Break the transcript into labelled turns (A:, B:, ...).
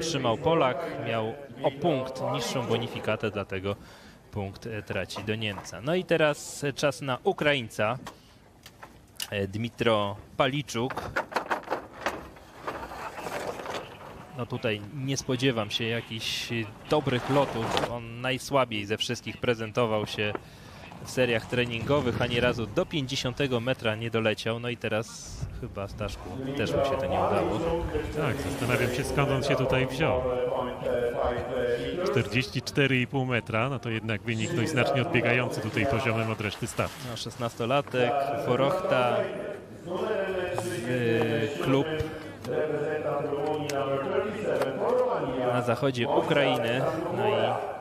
A: Trzymał Polak, miał o punkt niższą bonifikatę, dlatego punkt e, traci do Niemca. No i teraz czas na Ukraińca. E, Dmitro Paliczuk. No tutaj nie spodziewam się jakichś dobrych lotów. On najsłabiej ze wszystkich prezentował się w seriach treningowych, ani razu do 50 metra nie doleciał. No i teraz chyba Staszku też mu się to nie udało.
B: Tak, zastanawiam się skąd on się tutaj wziął. 44,5 metra, no to jednak wynik dość znacznie odbiegający tutaj poziomem od reszty stawki.
A: No, 16-latek, Forochta, y, klub na zachodzie Ukrainy. No i